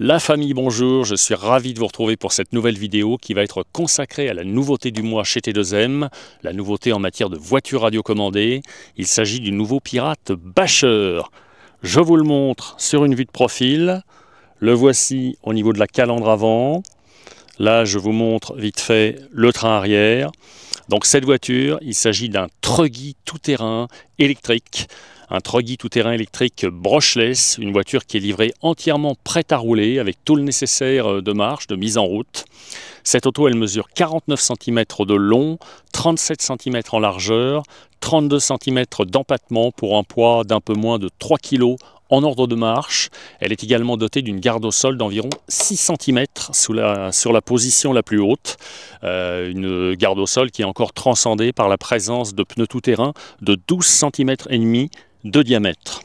La famille, bonjour, je suis ravi de vous retrouver pour cette nouvelle vidéo qui va être consacrée à la nouveauté du mois chez T2M, la nouveauté en matière de voiture radiocommandée. Il s'agit du nouveau pirate Basher. Je vous le montre sur une vue de profil. Le voici au niveau de la calandre avant. Là, je vous montre vite fait le train arrière. Donc cette voiture, il s'agit d'un truggy tout-terrain électrique un troggy tout-terrain électrique brushless, une voiture qui est livrée entièrement prête à rouler avec tout le nécessaire euh, de marche, de mise en route. Cette auto, elle mesure 49 cm de long, 37 cm en largeur, 32 cm d'empattement pour un poids d'un peu moins de 3 kg en ordre de marche. Elle est également dotée d'une garde au sol d'environ 6 cm sur la position la plus haute. Euh, une garde au sol qui est encore transcendée par la présence de pneus tout-terrain de 12 cm et demi de diamètre.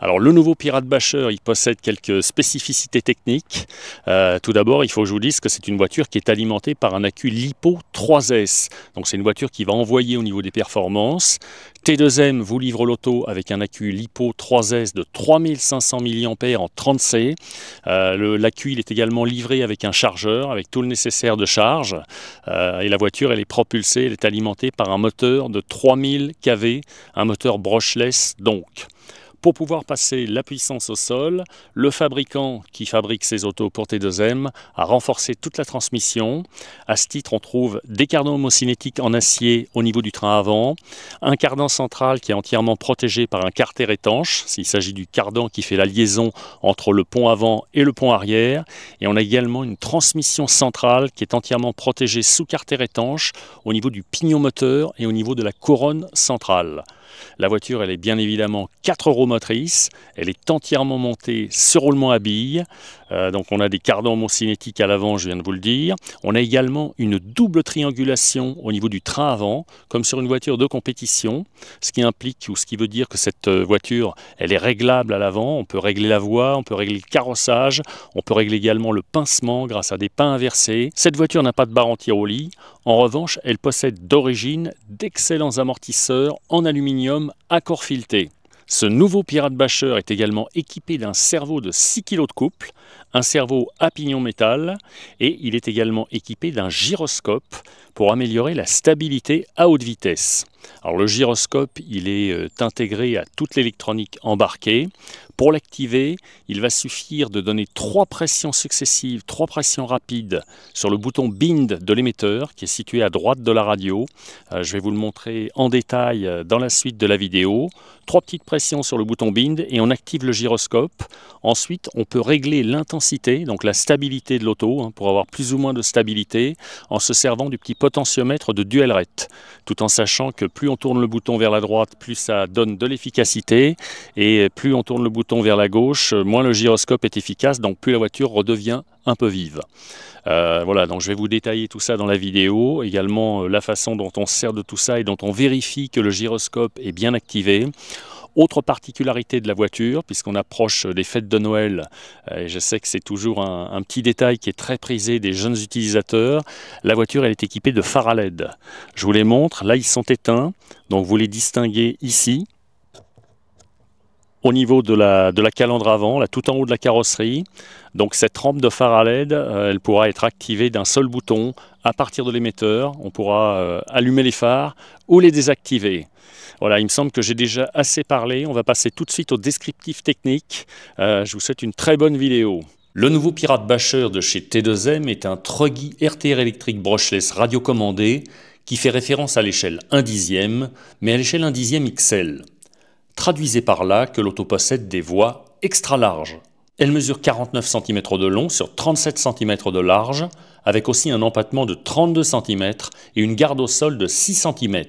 Alors le nouveau Pirate Basher, il possède quelques spécificités techniques. Euh, tout d'abord, il faut que je vous dise que c'est une voiture qui est alimentée par un accu LiPo 3S. Donc c'est une voiture qui va envoyer au niveau des performances. T2M vous livre l'auto avec un accu LiPo 3S de 3500 mAh en 30C. Euh, l'accu est également livré avec un chargeur, avec tout le nécessaire de charge. Euh, et la voiture elle est propulsée, elle est alimentée par un moteur de 3000 kV, un moteur brushless donc. Pour pouvoir passer la puissance au sol, le fabricant qui fabrique ces autos pour T2M a renforcé toute la transmission. À ce titre, on trouve des cardans homocinétiques en acier au niveau du train avant, un cardan central qui est entièrement protégé par un carter étanche, s'il s'agit du cardan qui fait la liaison entre le pont avant et le pont arrière, et on a également une transmission centrale qui est entièrement protégée sous carter étanche au niveau du pignon moteur et au niveau de la couronne centrale. La voiture, elle est bien évidemment 4 roues motrices. Elle est entièrement montée sur roulement à billes. Euh, donc on a des cardans homocinétiques à l'avant, je viens de vous le dire. On a également une double triangulation au niveau du train avant, comme sur une voiture de compétition, ce qui implique ou ce qui veut dire que cette euh, voiture, elle est réglable à l'avant. On peut régler la voie, on peut régler le carrossage, on peut régler également le pincement grâce à des pins inversés. Cette voiture n'a pas de barre anti-roulis. En revanche, elle possède d'origine d'excellents amortisseurs en aluminium accord fileté. Ce nouveau Pirate Basher est également équipé d'un cerveau de 6 kg de couple, un cerveau à pignon métal et il est également équipé d'un gyroscope pour améliorer la stabilité à haute vitesse. Alors le gyroscope, il est euh, intégré à toute l'électronique embarquée. Pour l'activer, il va suffire de donner trois pressions successives, trois pressions rapides sur le bouton bind de l'émetteur qui est situé à droite de la radio. Euh, je vais vous le montrer en détail euh, dans la suite de la vidéo. Trois petites pressions sur le bouton bind et on active le gyroscope. Ensuite, on peut régler l'intensité, donc la stabilité de l'auto, hein, pour avoir plus ou moins de stabilité, en se servant du petit potentiomètre de dual rate, tout en sachant que plus on tourne le bouton vers la droite, plus ça donne de l'efficacité, et plus on tourne le bouton vers la gauche, moins le gyroscope est efficace, donc plus la voiture redevient un peu vive. Euh, voilà, donc je vais vous détailler tout ça dans la vidéo, également euh, la façon dont on se sert de tout ça et dont on vérifie que le gyroscope est bien activé. Autre particularité de la voiture, puisqu'on approche des fêtes de Noël, euh, et je sais que c'est toujours un, petit détail qui est très prisé des jeunes utilisateurs, la voiture elle est équipée de phares à LED. Je vous les montre, là ils sont éteints, donc vous les distinguez ici au niveau de la, calandre avant, là tout en haut de la carrosserie. Donc cette rampe de phare à LED, euh, elle pourra être activée d'un seul bouton à partir de l'émetteur. On pourra euh, allumer les phares ou les désactiver. Voilà, il me semble que j'ai déjà assez parlé. On va passer tout de suite au descriptif technique. Euh, je vous souhaite une très bonne vidéo. Le nouveau Pirate Basher de chez T2M est un Truggy RTR électrique brushless radiocommandé qui fait référence à l'échelle 1 dixième, mais à l'échelle 1 dixième XL. Traduisez par là que l'auto possède des voies extra larges. Elle mesure 49 cm de long sur 37 cm de large, avec aussi un empattement de 32 cm et une garde au sol de 6 cm.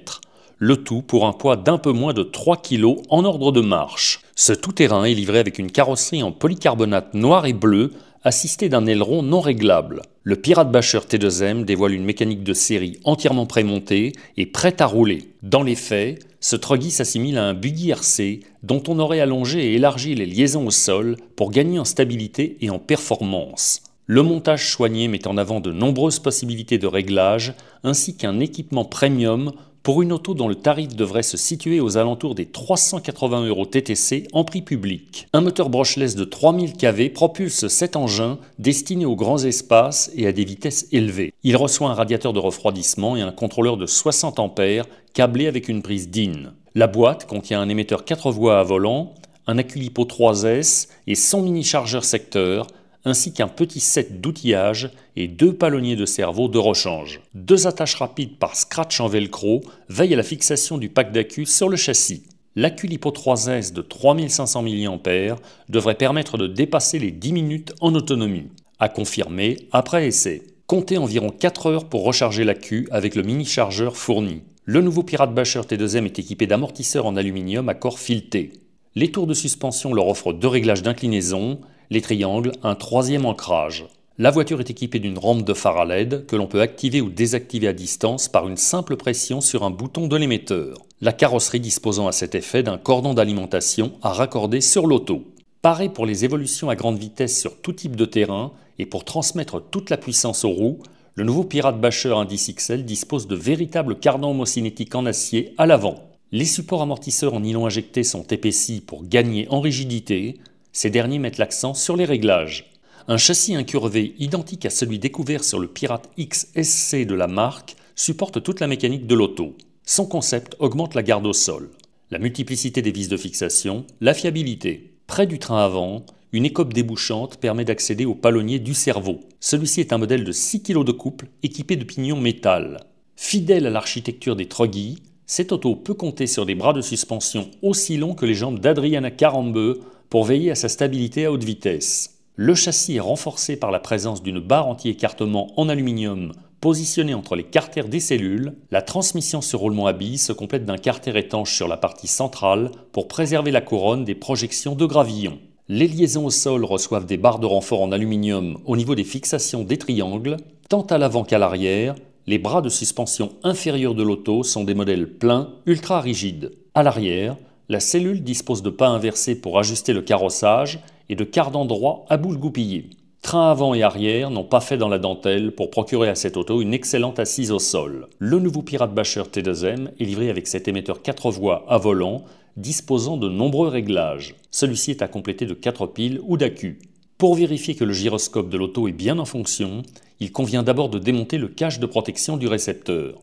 Le tout pour un poids d'un peu moins de 3 kg en ordre de marche. Ce tout-terrain est livré avec une carrosserie en polycarbonate noir et bleu, assisté d'un aileron non réglable. Le Pirate Basher T2M dévoile une mécanique de série entièrement prémontée et prête à rouler. Dans les faits, ce truggy s'assimile à un buggy RC dont on aurait allongé et élargi les liaisons au sol pour gagner en stabilité et en performance. Le montage soigné met en avant de nombreuses possibilités de réglage ainsi qu'un équipement premium pour une auto dont le tarif devrait se situer aux alentours des 380 euros TTC en prix public. Un moteur brushless de 3000 kV propulse cet engin destiné aux grands espaces et à des vitesses élevées. Il reçoit un radiateur de refroidissement et un contrôleur de 60 A câblé avec une prise DIN. La boîte contient un émetteur 4 voies à volant, un Aculipo 3S et son mini-chargeur secteur, ainsi qu'un petit set d'outillage et deux palonniers de cerveau de rechange. Deux attaches rapides par scratch en velcro veillent à la fixation du pack d'accu sur le châssis. L'Aculipo 3S de 3500 mAh devrait permettre de dépasser les 10 minutes en autonomie. À confirmer après essai. Comptez environ 4 heures pour recharger l'accu avec le mini-chargeur fourni. Le nouveau Pirate Basher T2M est équipé d'amortisseurs en aluminium à corps fileté. Les tours de suspension leur offrent deux réglages d'inclinaison les triangles, un troisième ancrage. La voiture est équipée d'une rampe de phare à LED que l'on peut activer ou désactiver à distance par une simple pression sur un bouton de l'émetteur. La carrosserie disposant à cet effet d'un cordon d'alimentation à raccorder sur l'auto. Pareil pour les évolutions à grande vitesse sur tout type de terrain et pour transmettre toute la puissance aux roues, le nouveau Pirate Basher Indice XL dispose de véritables cardans homocinétiques en acier à l'avant. Les supports amortisseurs en nylon injecté sont épaissis pour gagner en rigidité, ces derniers mettent l'accent sur les réglages. Un châssis incurvé identique à celui découvert sur le Pirate XSC de la marque supporte toute la mécanique de l'auto. Son concept augmente la garde au sol, la multiplicité des vis de fixation, la fiabilité. Près du train avant, une écope débouchante permet d'accéder au palonnier du cerveau. Celui-ci est un modèle de 6 kg de couple équipé de pignons métal. Fidèle à l'architecture des Troggy, cette auto peut compter sur des bras de suspension aussi longs que les jambes d'Adriana Carambeu pour veiller à sa stabilité à haute vitesse. Le châssis est renforcé par la présence d'une barre anti-écartement en aluminium positionnée entre les carters des cellules. La transmission sur roulement à billes se complète d'un carter étanche sur la partie centrale pour préserver la couronne des projections de gravillon. Les liaisons au sol reçoivent des barres de renfort en aluminium au niveau des fixations des triangles. Tant à l'avant qu'à l'arrière, les bras de suspension inférieurs de l'auto sont des modèles pleins ultra rigides. À l'arrière, la cellule dispose de pas inversés pour ajuster le carrossage et de cardans droits à boule goupillée. Train avant et arrière n'ont pas fait dans la dentelle pour procurer à cette auto une excellente assise au sol. Le nouveau Pirate Basher T2M est livré avec cet émetteur 4 voies à volant disposant de nombreux réglages. Celui-ci est à compléter de 4 piles ou d'accu. Pour vérifier que le gyroscope de l'auto est bien en fonction, il convient d'abord de démonter le cache de protection du récepteur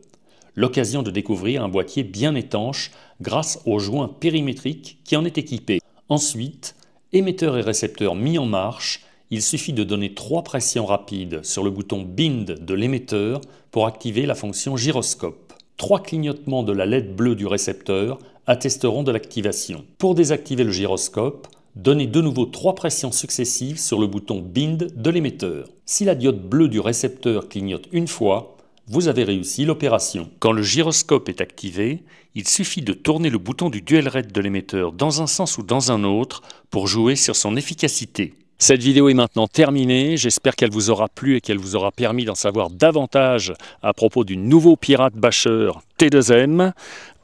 l'occasion de découvrir un boîtier bien étanche grâce au joint périmétrique qui en est équipé. Ensuite, émetteur et récepteur mis en marche, il suffit de donner trois pressions rapides sur le bouton Bind de l'émetteur pour activer la fonction gyroscope. Trois clignotements de la LED bleue du récepteur attesteront de l'activation. Pour désactiver le gyroscope, donnez de nouveau trois pressions successives sur le bouton Bind de l'émetteur. Si la diode bleue du récepteur clignote une fois, vous avez réussi l'opération. Quand le gyroscope est activé, il suffit de tourner le bouton du dual red de l'émetteur dans un sens ou dans un autre pour jouer sur son efficacité. Cette vidéo est maintenant terminée, j'espère qu'elle vous aura plu et qu'elle vous aura permis d'en savoir davantage à propos du nouveau pirate Basher T2M.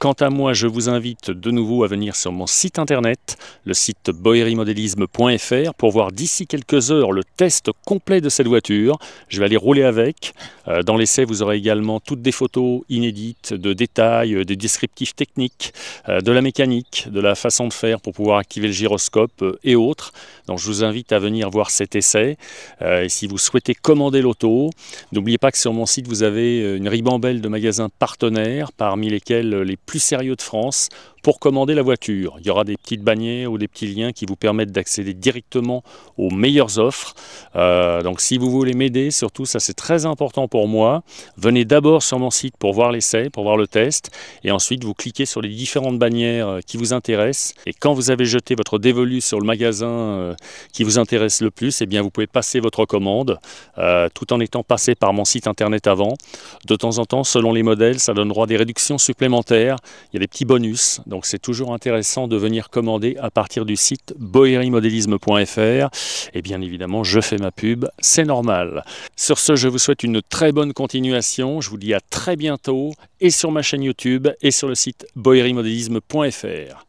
Quant à moi, je vous invite de nouveau à venir sur mon site internet, le site boerimodélisme.fr, pour voir d'ici quelques heures le test complet de cette voiture. Je vais aller rouler avec. Euh, dans l'essai, vous aurez également toutes des photos inédites, de détails, euh, des descriptifs techniques, euh, de la mécanique, de la façon de faire pour pouvoir activer le gyroscope et autres. Donc je vous invite à venir voir cet essai. Et si vous souhaitez commander l'auto, n'oubliez pas que sur mon site, vous avez une ribambelle de magasins partenaires, parmi lesquels les plus plus sérieux de France pour commander la voiture. Il y aura des petites bannières ou des petits liens qui vous permettent d'accéder directement aux meilleures offres. Euh, donc si vous voulez m'aider, surtout ça c'est très important pour moi, venez d'abord sur mon site pour voir l'essai, pour voir le test, et ensuite vous cliquez sur les différentes bannières euh, qui vous intéressent. Et quand vous avez jeté votre dévolu sur le magasin euh, qui vous intéresse le plus, eh bien vous pouvez passer votre commande tout en étant passé par mon site internet avant. De temps en temps, selon les modèles, ça donne droit à des réductions supplémentaires. Il y a des petits bonus. Donc c'est toujours intéressant de venir commander à partir du site boerimodélisme.fr. Et bien évidemment, je fais ma pub, c'est normal. Sur ce, je vous souhaite une très bonne continuation. Je vous dis à très bientôt et sur ma chaîne YouTube et sur le site boerimodélisme.fr.